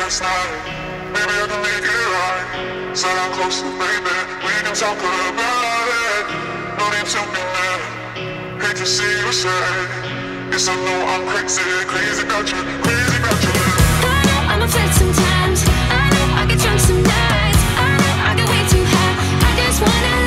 last night. Maybe I can make it right. Sit down closer, baby. We can talk about it. No need to be mad. Hate to see you. Yes, I know I'm crazy, crazy about you, crazy about you. I know I'm flirt sometimes. I know I get drunk some nights. I know I get way too high. I just wanna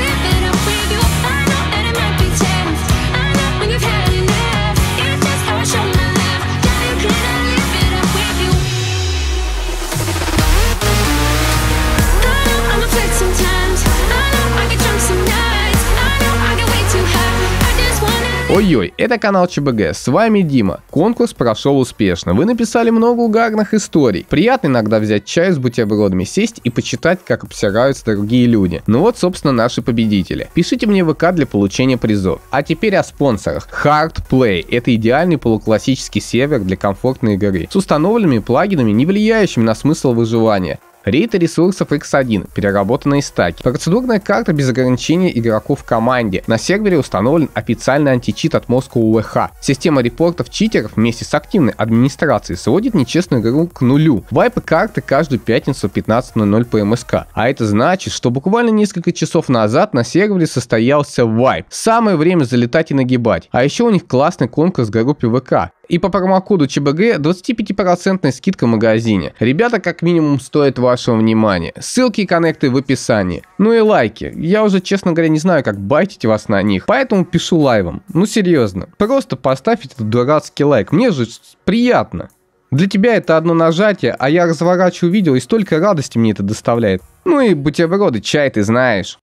Ой-ой, это канал ЧБГ, с вами Дима. Конкурс прошел успешно, вы написали много угарных историй. Приятно иногда взять чай с бутербродами, сесть и почитать, как обсираются другие люди. Ну вот, собственно, наши победители. Пишите мне в ВК для получения призов. А теперь о спонсорах. Hard Play – это идеальный полуклассический сервер для комфортной игры, с установленными плагинами, не влияющими на смысл выживания. Рейд ресурсов X1, переработанные стаки. Процедурная карта без ограничения игроков в команде. На сервере установлен официальный античит от Moscow UEH. Система репортов читеров вместе с активной администрацией сводит нечестную игру к нулю. Вайпы карты каждую пятницу в 15.00 по МСК. А это значит, что буквально несколько часов назад на сервере состоялся вайп. Самое время залетать и нагибать. А еще у них классный конкурс в группе ВК. И по промокоду ЧБГ 25% скидка в магазине. Ребята как минимум стоят вашего внимания. Ссылки и коннекты в описании. Ну и лайки. Я уже, честно говоря, не знаю, как байтить вас на них. Поэтому пишу лайвом. Ну серьезно. Просто поставь этот дурацкий лайк. Мне же приятно. Для тебя это одно нажатие, а я разворачиваю видео и столько радости мне это доставляет. Ну и бутерброды, чай, ты знаешь.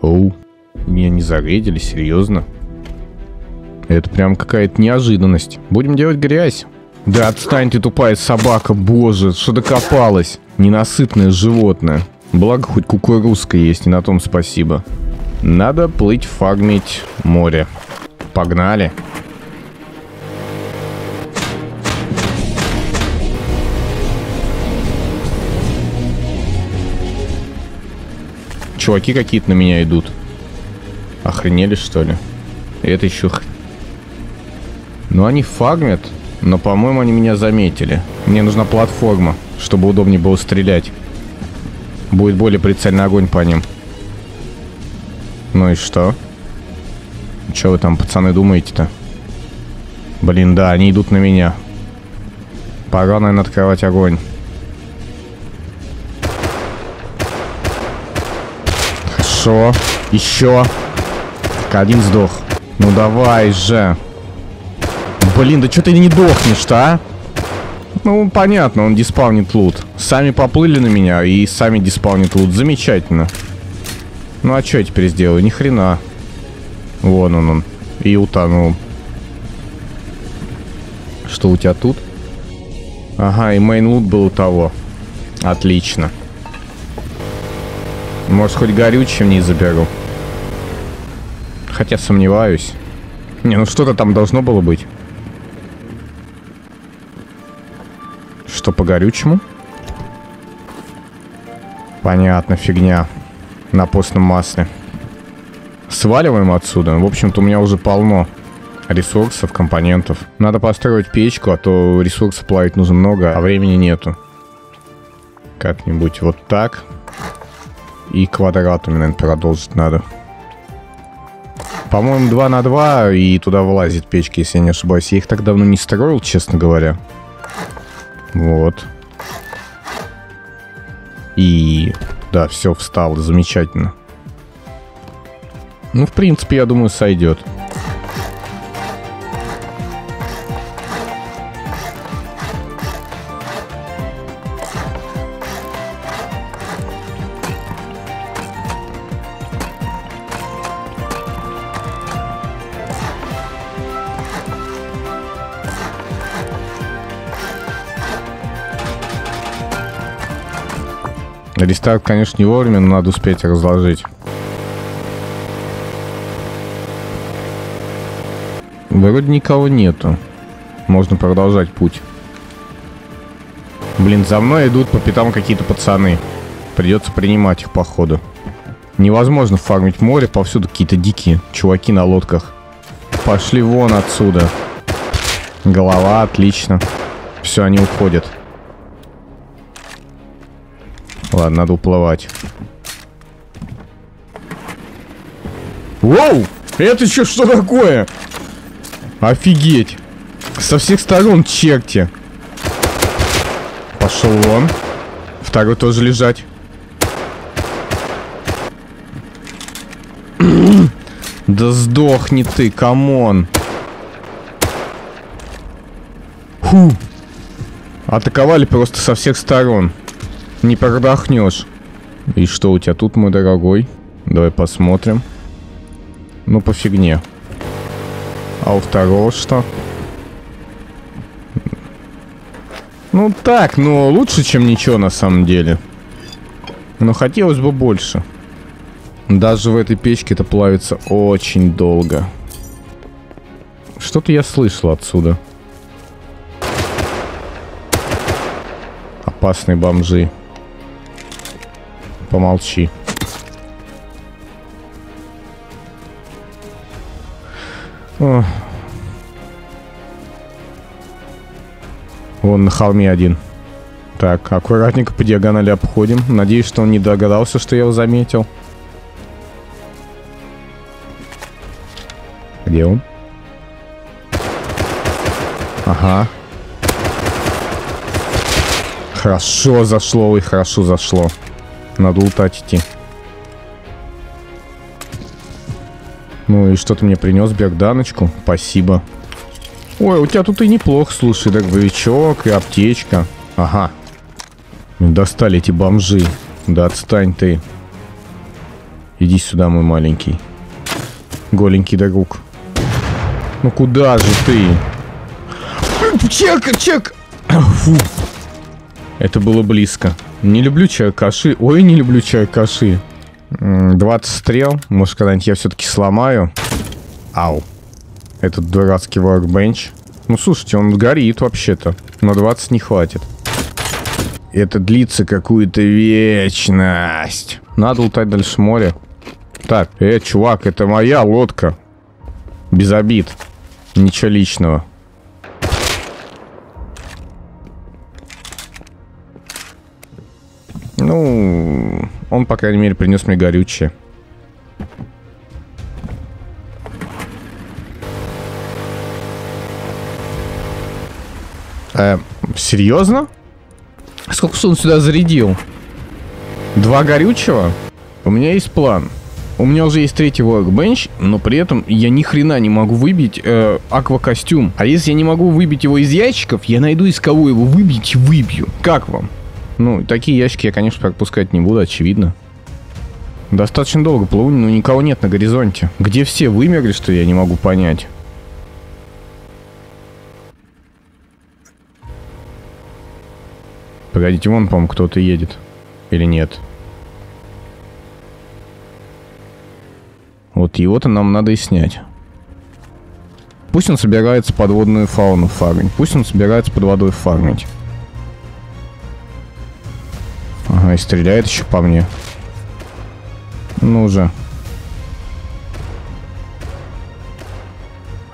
Оу, меня не зарейдили, серьезно? Это прям какая-то неожиданность. Будем делать грязь. Да отстань ты, тупая собака, боже, что докопалась. Ненасытное животное. Благо, хоть кукурузка есть, и на том спасибо. Надо плыть фармить море. Погнали. Чуваки какие-то на меня идут. Охренели, что ли? Это еще... Ну, они фармят, но, по-моему, они меня заметили. Мне нужна платформа, чтобы удобнее было стрелять. Будет более прицельный огонь по ним. Ну и что? Че вы там, пацаны, думаете-то? Блин, да, они идут на меня. Пора, наверное, открывать огонь. Хорошо. Еще. Так, один сдох. Ну давай же. Блин, да что ты не дохнешь-то, а? Ну, понятно, он диспаунит лут. Сами поплыли на меня и сами диспаунит лут. Замечательно. Ну, а что я теперь сделаю? Ни хрена. Вон он он. И утонул. Что у тебя тут? Ага, и мейн лут был у того. Отлично. Может, хоть горючее вниз заберу. Хотя сомневаюсь. Не, ну что-то там должно было быть. Что по горючему? Понятно, фигня. На постном масле. Сваливаем отсюда. В общем-то, у меня уже полно ресурсов, компонентов. Надо построить печку, а то ресурсов плавить нужно много, а времени нету. Как-нибудь вот так. И квадратами, наверное, продолжить надо. По-моему, 2 на 2 и туда вылазит печка, если я не ошибаюсь. Я их так давно не строил, честно говоря. Вот. И... Да, все, встал, замечательно. Ну, в принципе, я думаю, сойдет. Рестарт, конечно, не вовремя, но надо успеть разложить. Вроде никого нету. Можно продолжать путь. Блин, за мной идут по пятам какие-то пацаны. Придется принимать их, походу. Невозможно фармить море, повсюду какие-то дикие чуваки на лодках. Пошли вон отсюда. Голова, отлично. Все, они уходят. Ладно, надо уплывать. Воу! Это еще что такое? Офигеть! Со всех сторон черти. Пошел вон. Второй тоже лежать. Да сдохни ты, come on. Фу. Атаковали просто со всех сторон. Не продохнешь. И что у тебя тут, мой дорогой? Давай посмотрим. Ну, по фигне. А у второго что? Ну так, но лучше, чем ничего на самом деле. Но хотелось бы больше. Даже в этой печке это плавится очень долго. Что-то я слышал отсюда. Опасные бомжи. Помолчи. О. Вон на холме один. Так, аккуратненько по диагонали обходим. Надеюсь, что он не догадался, что я его заметил. Где он? Ага. Хорошо зашло, ой, хорошо зашло. Надо лутать идти. Ну и что ты мне принес, Бергданочку? Спасибо. Ой, у тебя тут и неплохо, слушай, дробовичок и аптечка. Ага. Достали эти бомжи. Да отстань ты. Иди сюда, мой маленький. Голенький друг. Ну куда же ты? Чек, чек! Фу. Это было близко. Не люблю чай-каши. Ой, не люблю чай-каши. 20 стрел. Может, когда-нибудь я все-таки сломаю. Ау. Этот дурацкий workbench. Ну, слушайте, он горит вообще-то. Но 20 не хватит. Это длится какую-то вечность. Надо лутать дальше море. Так, э, чувак, это моя лодка. Без обид. Ничего личного. Ну, он, по крайней мере, принес мне горючее. Э, серьезно? Сколько он сюда зарядил? Два горючего? У меня есть план. У меня уже есть третий workbench, но при этом я ни хрена не могу выбить э, аквакостюм. А если я не могу выбить его из ящиков, я найду из кого его выбить и выбью. Как вам? Ну, такие ящики я, конечно, пропускать не буду, очевидно. Достаточно долго плыву, но никого нет на горизонте. Где все вымерли, что я не могу понять? Погодите, вон, по-моему, кто-то едет. Или нет? Вот его-то нам надо и снять. Пусть он собирается подводную фауну фармить. Пусть он собирается под водой фармить. Ага, и стреляет еще по мне. Ну же.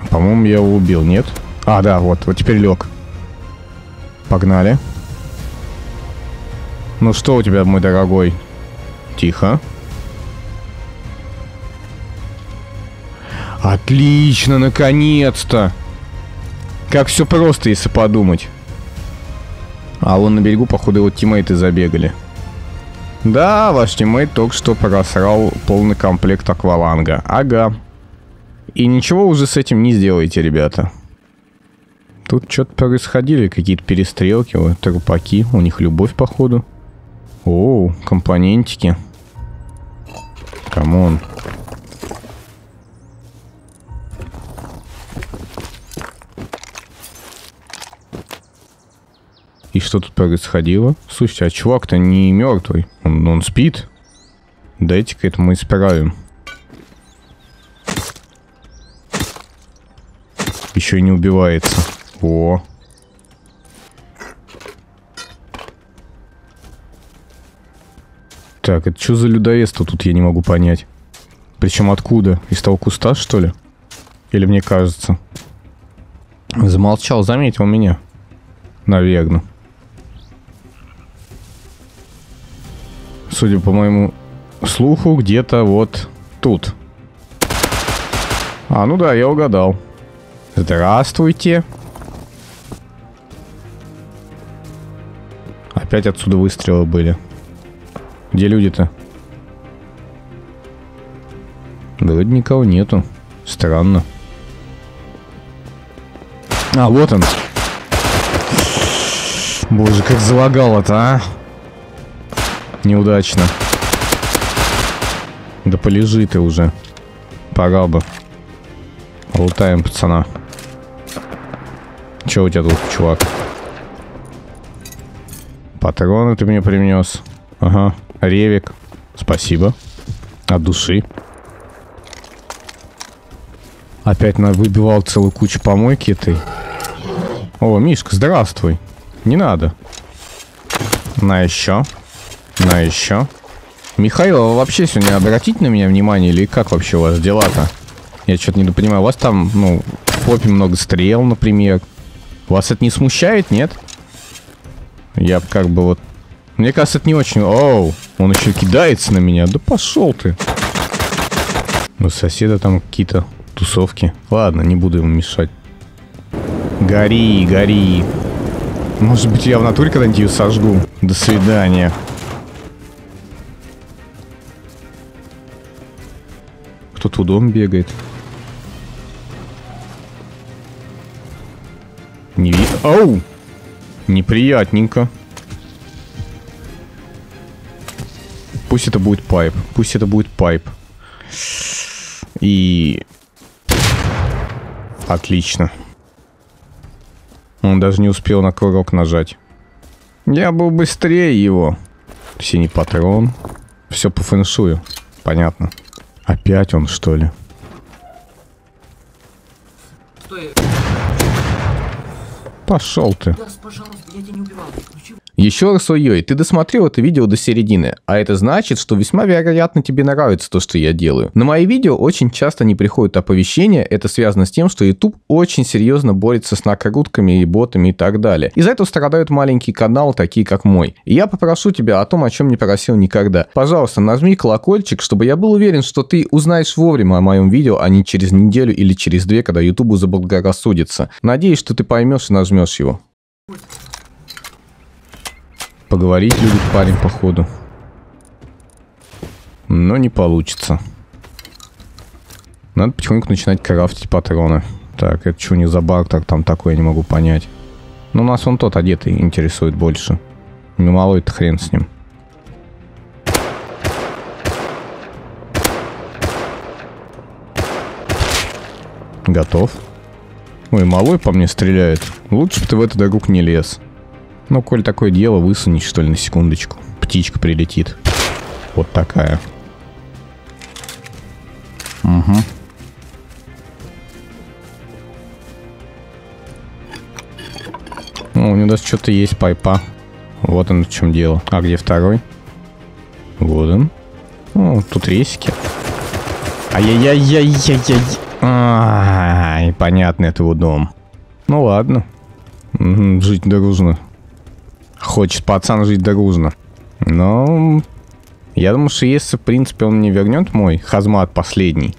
По-моему, я его убил, нет? А, да, вот, вот теперь лег. Погнали. Ну что у тебя, мой дорогой? Тихо. Отлично, наконец-то! Как все просто, если подумать. А вон на берегу, походу, его тиммейты забегали. Да, ваш тиммейт только что просрал полный комплект акваланга. Ага. И ничего уже с этим не сделаете, ребята. Тут что-то происходили, какие-то перестрелки, вот, трупаки. У них любовь, походу. Оу, компонентики. Come on. И что тут происходило? Слушайте, а чувак-то не мертвый. Он, он спит. Дайте-ка это мы исправим. Еще и не убивается. О. Так, это что за людоедство тут, я не могу понять. Причем откуда? Из того куста, что ли? Или мне кажется? Замолчал, заметил меня. Наверное. Судя по моему слуху, где-то вот тут. А, ну да, я угадал. Здравствуйте. Опять отсюда выстрелы были. Где люди-то? Да вроде никого нету. Странно. А, вот он. Боже, как залагало-то, а? Неудачно. Да полежи ты уже. Пора бы. Лутаем пацана. Че у тебя тут, чувак? Патроны ты мне принес. Ага. Ревик. Спасибо. От души. Опять на выбивал целую кучу помойки этой. О, Мишка, здравствуй. Не надо. На еще. На еще. Михаил, а вы вообще сегодня обратите на меня внимание или как вообще у вас дела-то? Я что-то не понимаю. У вас там, ну, в попе много стрел, например. Вас это не смущает, нет? Я как бы вот... Мне кажется, это не очень... Оу, он еще кидается на меня. Да пошел ты. У соседа там какие-то тусовки. Ладно, не буду ему мешать. Гори, гори. Может быть, я в натуре когда-нибудь ее сожгу. До свидания. Кто-то у дома бегает. Не видно. Оу! Неприятненько. Пусть это будет pipe. Пусть это будет pipe. И... Отлично. Он даже не успел на курок нажать. Я был быстрее его. Синий патрон. Все по фэншую. Понятно. Опять он, что ли? Стой, Пошел ты. Газ, пожалуйста, я тебя не убивал. Включи Еще раз ой ты досмотрел это видео до середины, а это значит, что весьма вероятно тебе нравится то, что я делаю. На мои видео очень часто не приходят оповещения, это связано с тем, что YouTube очень серьезно борется с накрутками и ботами и так далее. Из-за этого страдают маленькие каналы, такие как мой. И я попрошу тебя о том, о чем не просил никогда. Пожалуйста, нажми колокольчик, чтобы я был уверен, что ты узнаешь вовремя о моем видео, а не через неделю или через две, когда YouTube заблагорассудится. Надеюсь, что ты поймешь и нажмешь его. Поговорить любит парень, походу. Но не получится. Надо потихоньку начинать крафтить патроны. Так, это что не за баг, так там такое, я не могу понять. Ну, нас он тот одетый интересует больше. Ну, мало это хрен с ним. Готов. Ой, малой по мне стреляет. Лучше бы ты в этот дорог не лез. Ну, коль такое дело, высунись, что ли, на секундочку. Птичка прилетит. Вот такая. Угу. Ну, у него даже что-то есть пайпа. Вот он в чем дело. А где второй? Вот он. О, тут ресики. Ай-яй-яй-яй-яй-яй. Ай, понятно, это его дом. Ну ладно. Жить дружно. Хочет пацан жить дружно. Но я думаю, что если, в принципе, он не вернет мой хазмат последний,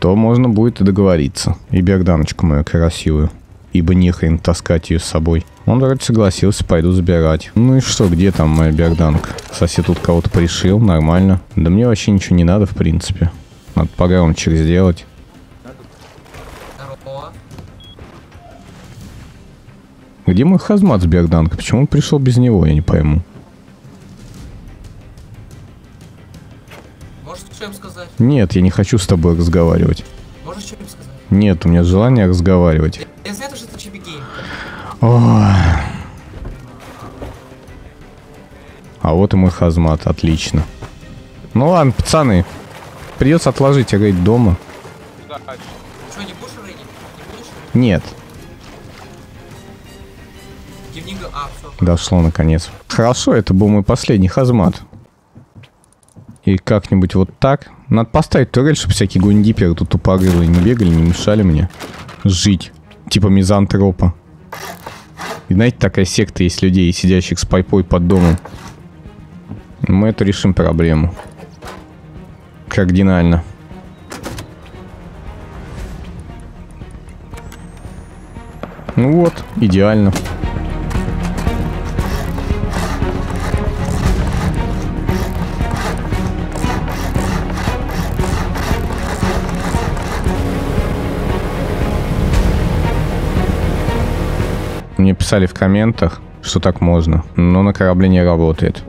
то можно будет и договориться. И берданочку мою красивую. Ибо нехрен таскать ее с собой. Он вроде согласился, пойду забирать. Ну и что, где там моя берданка? Сосед тут кого-то пришил, нормально. Да мне вообще ничего не надо, в принципе. Надо погромче сделать. Где мой хазмат с берданкой? Почему он пришел без него, я не пойму. Можешь что-нибудь сказать? Нет, я не хочу с тобой разговаривать. Можешь что-нибудь сказать? Нет, у меня желания разговаривать. Я знаю, что Гейм. Ой. А вот и мой хазмат, отлично. Ну ладно, пацаны, придется отложить рейд дома. Что, не будешь рейдить? Не будешь? Нет, Гимнига... А, все. дошло наконец. Хорошо, это был мой последний хазмат. И как-нибудь вот так. Надо поставить турель, чтобы всякие гундиперы тут тупорылые не бегали, не мешали мне жить. Типа мизантропа. И знаете, такая секта есть людей, сидящих с пайпой под домом. Мы это решим проблему. Кардинально. Ну вот, идеально. Писали в комментах, что так можно, но на корабле не работает.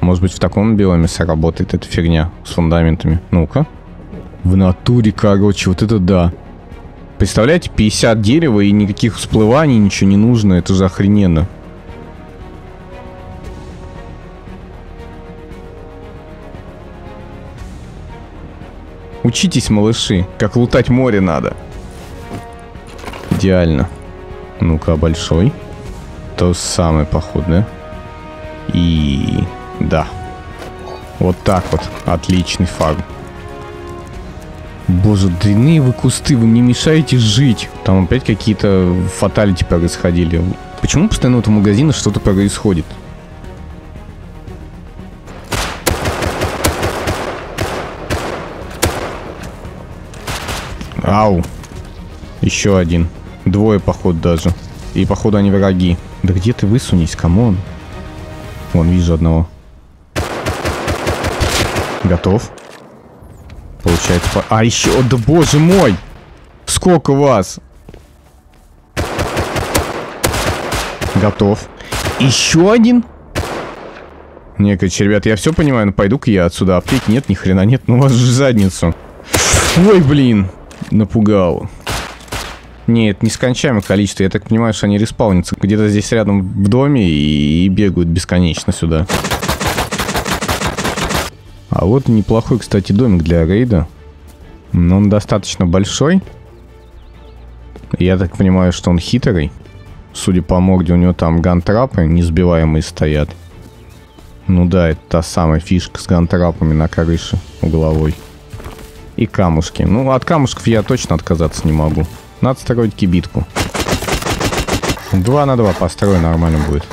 Может быть, в таком биоме сработает эта фигня с фундаментами. Ну-ка. В натуре, короче, вот это да. Представляете, 50 дерева и никаких всплываний, ничего не нужно. Это же охрененно. Учитесь, малыши, как лутать море надо. Идеально. Ну-ка, большой. То самое, походу, да? И... Да. Вот так вот. Отличный фарм. Боже, длинные вы кусты, вы мне мешаете жить. Там опять какие-то фаталити происходили. Почему постоянно в магазине что-то происходит? Ау. Еще один. Двое, походу, даже. И, походу, они враги. Да где ты высунись, come on? Вон, вижу одного. Готов. Получается... По... А, еще... Да боже мой! Сколько вас? Готов. Еще один? Не, короче, ребят, я все понимаю, но пойду-ка я отсюда. Аптеки нет, ни хрена нет. Ну, вас в задницу. Ой, блин. Напугал. Нет, нескончаемое количество. Я так понимаю, что они респаунятся где-то здесь рядом в доме и, бегают бесконечно сюда. А вот неплохой, кстати, домик для рейда. Но он достаточно большой. Я так понимаю, что он хитрый. Судя по морде, у него там гантрапы несбиваемые стоят. Ну да, это та самая фишка с гантрапами на крыше угловой. И камушки. Ну, от камушков я точно отказаться не могу. Надо строить кибитку. Два на два построю, нормально будет.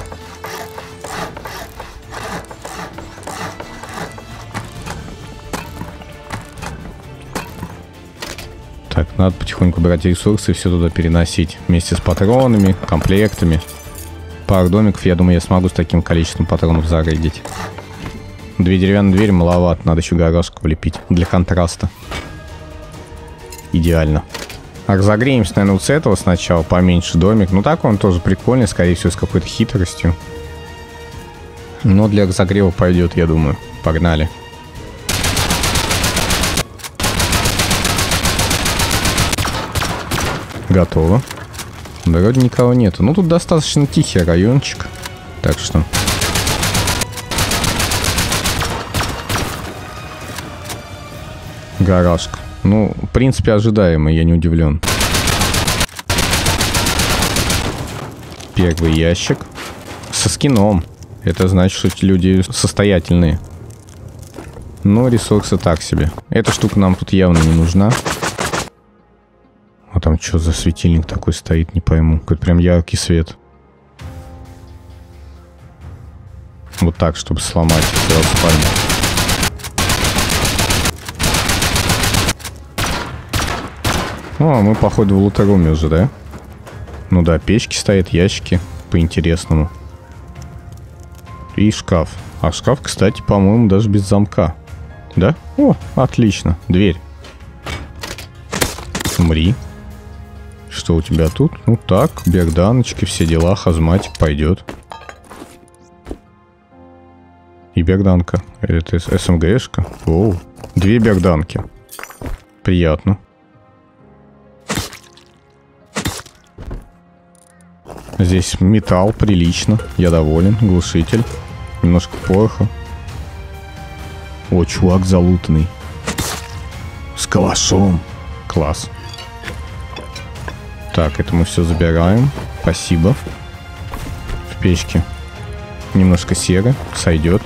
Так, надо потихоньку брать ресурсы и все туда переносить. Вместе с патронами, комплектами. Пару домиков, я думаю, я смогу с таким количеством патронов зарейдить. Две деревянные двери маловато, надо еще гаражку влепить для контраста. Идеально. Разогреемся, наверное, вот с этого сначала, поменьше домик. Ну так он тоже прикольный, скорее всего, с какой-то хитростью. Но для разогрева пойдет, я думаю. Погнали. Готово. Вроде никого нету. Ну, тут достаточно тихий райончик. Так что... Гаражка. Ну, в принципе, ожидаемо, я не удивлен. Первый ящик. Со скином. Это значит, что эти люди состоятельные. Но ресурсы так себе. Эта штука нам тут явно не нужна. А там что за светильник такой стоит, не пойму. Какой-то прям яркий свет. Вот так, чтобы сломать. Сделать спальню. О, мы, походу, в лутаруме уже, да? Ну да, печки стоят, ящики. По-интересному. И шкаф. А шкаф, кстати, по-моему, даже без замка. Да? О, отлично. Дверь. Умри. Что у тебя тут? Ну так, берданочки, все дела, хазматик пойдет. И берданка. Это СМГшка. Оу. Две берданки. Приятно. Здесь металл, прилично. Я доволен. Глушитель. Немножко пороха. О, чувак залутанный. С калашом. Класс. Так, это мы все забираем. Спасибо. В печке. Немножко серы. Сойдет.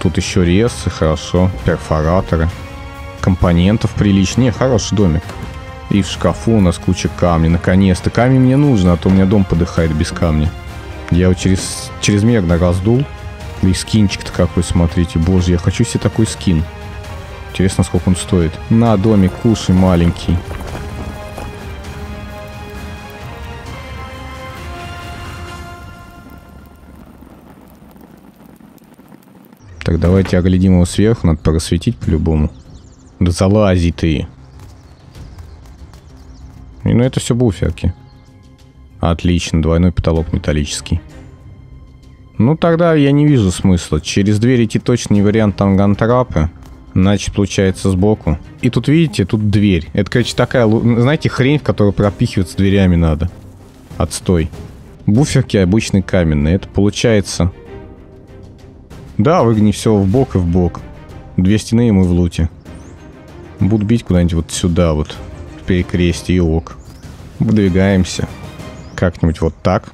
Тут еще ресы, хорошо. Перфораторы. Компонентов прилично. Не, хороший домик. И в шкафу у нас куча камней. Наконец-то. Камень мне нужно, а то у меня дом подыхает без камня. Я его через, чрезмерно раздул. И скинчик-то какой, смотрите. Боже, я хочу себе такой скин. Интересно, сколько он стоит. На, домик, кушай, маленький. Так, давайте оглядим его сверху. Надо просветить по-любому. Да залази ты. И, ну, это все буферки. Отлично, двойной потолок металлический. Ну, тогда я не вижу смысла. Через дверь идти точно не вариант там гантрапы. Значит, получается сбоку. И тут, видите, тут дверь. Это, короче, такая, знаете, хрень, в которую пропихиваться дверями надо. Отстой. Буферки обычные каменные. Это получается... Да, выгни все в бок и в бок. Две стены и мы в луте. Буду бить куда-нибудь вот сюда вот. В перекрестие и ок. Выдвигаемся. Как-нибудь вот так.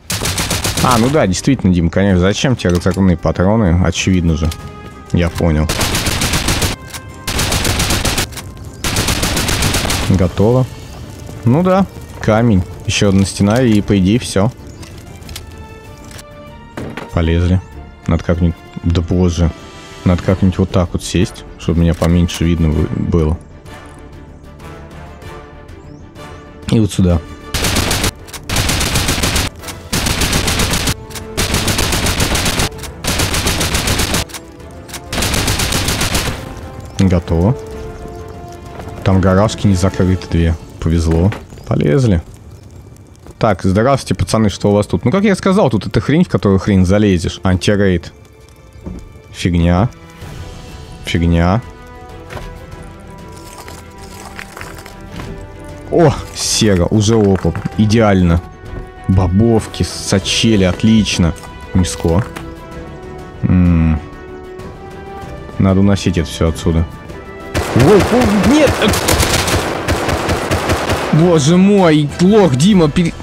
А, ну да, действительно, Дим, конечно, зачем тебе разогнанные патроны? Очевидно же. Я понял. Готово. Ну да, камень. Еще одна стена и, по идее, все. Полезли. Надо как-нибудь... Да боже. Надо как-нибудь вот так вот сесть, чтобы меня поменьше видно было. И вот сюда. Готово. Там гаражки не закрыты две. Повезло. Полезли. Так, здравствуйте, пацаны, что у вас тут? Ну, как я сказал, тут эта хрень, в которую хрень залезешь. Антирейд. Фигня. Фигня. О, сера, уже опыт. Идеально. Бобовки, сачели, отлично. Миско. М. Надо уносить это все отсюда. Ой, о, нет! Боже мой, лох, Дима, пере...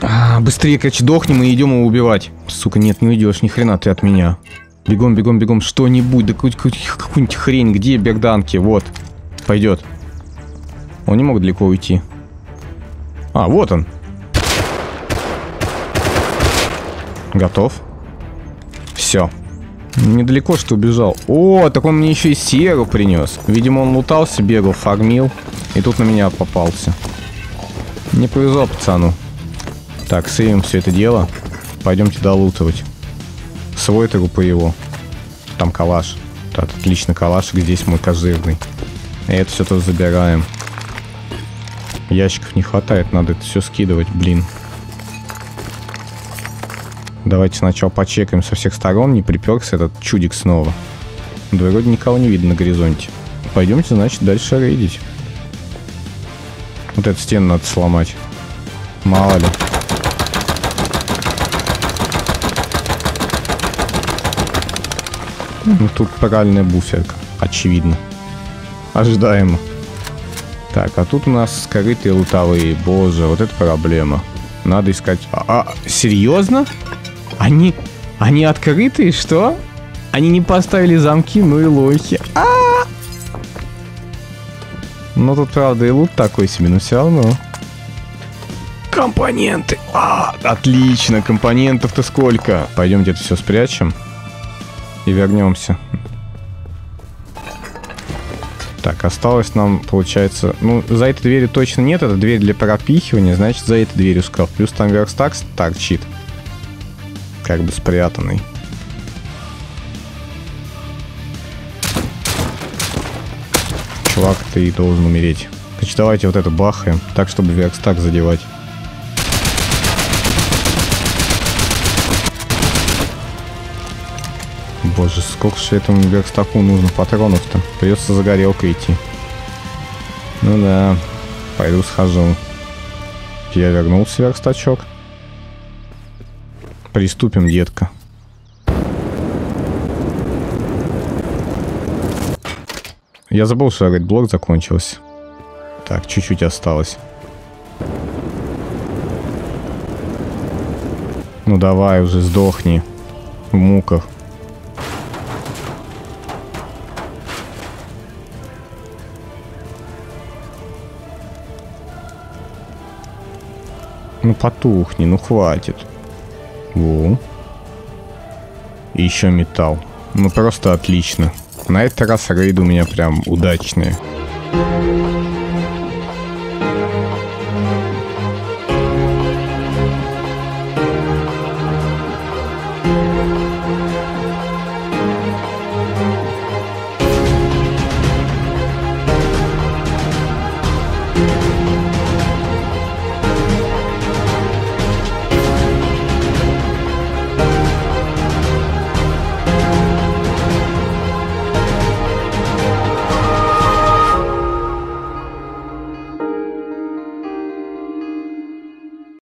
А, быстрее, короче, дохнем и идем его убивать. Сука, нет, не уйдешь, ни хрена ты от меня. Бегом, бегом, бегом, что-нибудь, да какую- какую- какую-нибудь хрень, где берданки, вот. Пойдет. Он не мог далеко уйти. А, вот он. Готов. Все. Недалеко что убежал. О, так он мне еще и серу принес. Видимо, он лутался, бегал, фармил. И тут на меня попался. Не повезло пацану. Так, сейвим все это дело. Пойдемте долутывать. Свой трупы его. Там калаш. Так, отлично, калашик здесь мой козырный. И это все тоже забираем. Ящиков не хватает, надо это все скидывать, блин. Давайте сначала почекаем со всех сторон, не приперся этот чудик снова. Да вроде никого не видно на горизонте. Пойдемте, значит, дальше рейдить. Вот эту стену надо сломать. Мало ли. Ну, тут правильная буферка. Очевидно. Ожидаемо. Так, а тут у нас скрытые лутовые. Боже, вот это проблема. Надо искать... А, а, серьезно? Они... Они открытые, что? Они не поставили замки, ну и лохи. А! Ну тут, правда, и лут такой себе, но все равно. Компоненты. А, отлично, компонентов-то сколько. Пойдемте это все спрячем. И вернемся. Так, осталось нам, получается... Ну, за этой дверью точно нет. Это дверь для пропихивания, значит, за этой дверью шкаф. Плюс там верстак торчит. Как бы спрятанный. Чувак, ты должен умереть. Значит, давайте вот это бахаем, так, чтобы верстак задевать. Боже, сколько же этому верстаку нужно патронов-то? Придется за горелкой идти. Ну да, пойду схожу. Я вернулся, верстачок. Приступим, детка. Я забыл, что, говорит, блок закончился. Так, чуть-чуть осталось. Ну давай уже, сдохни. В муках. Ну потухни, ну хватит. Во. И еще металл. Ну просто отлично. На этот раз рейды у меня прям удачные.